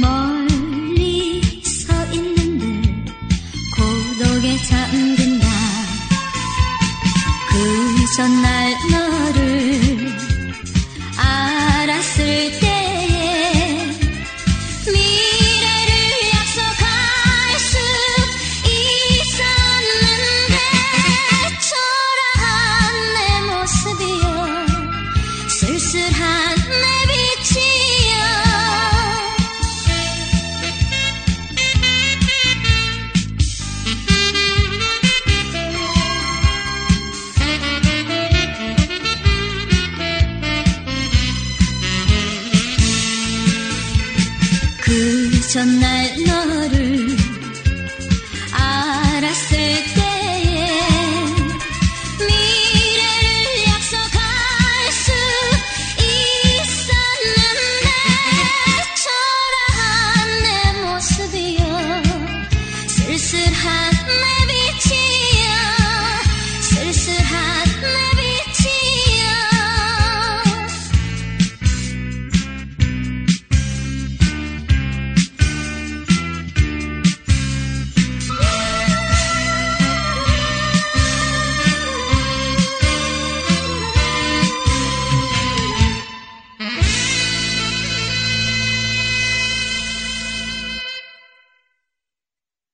멀리 서 있는데 고독에 잠든다. 그저 날 tonight, no.